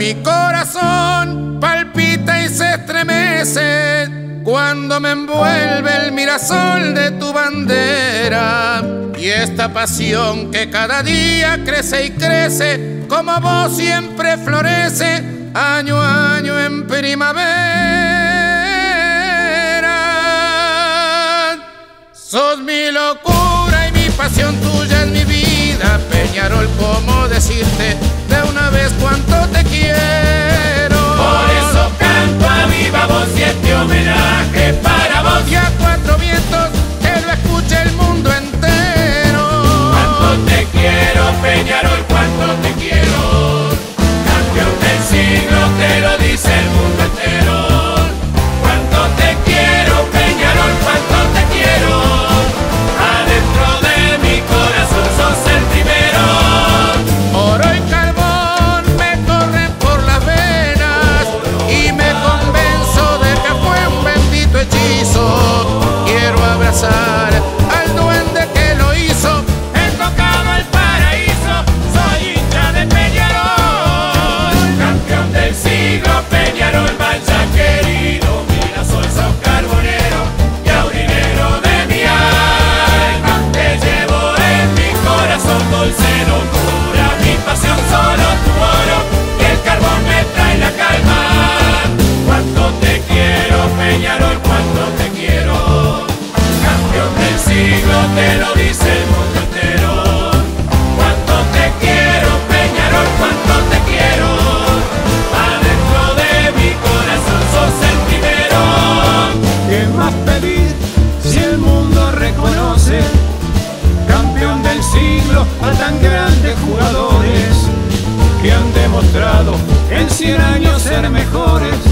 Mi corazón palpita y se estremece cuando me envuelve el mirasol de tu bandera. Y esta pasión que cada día crece y crece, como vos siempre florece, año a año en primavera. Sos mi locura y mi pasión tuya es mi vida, Peñarol, ¿cómo decirte Peñarol, cuánto te quiero. Campeón del siglo, te lo dice el mundo entero. Cuánto te quiero, Peñarol, cuánto te quiero. Adentro de mi corazón sos el primero. ¿Qué más pedir si el mundo reconoce campeón del siglo a tan grandes jugadores que han demostrado en 100 años ser mejores?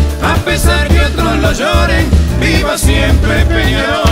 A pesar que otros lo lloren, viva siempre Peñarol.